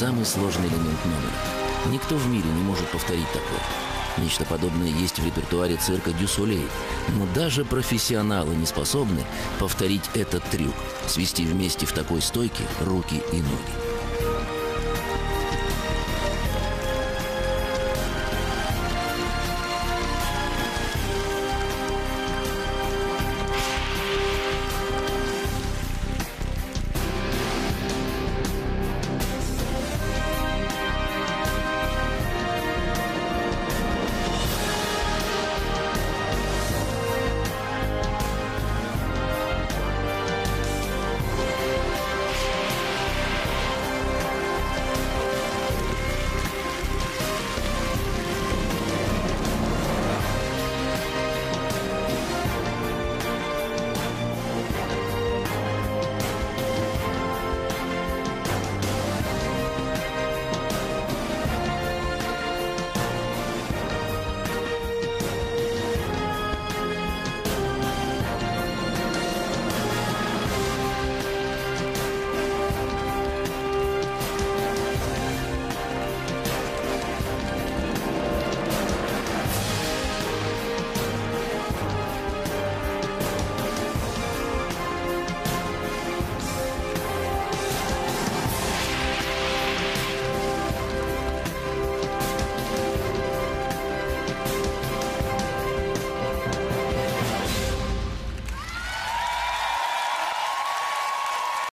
самый сложный элемент номера. Никто в мире не может повторить такое. Нечто подобное есть в репертуаре цирка Дюсулей. Но даже профессионалы не способны повторить этот трюк – свести вместе в такой стойке руки и ноги.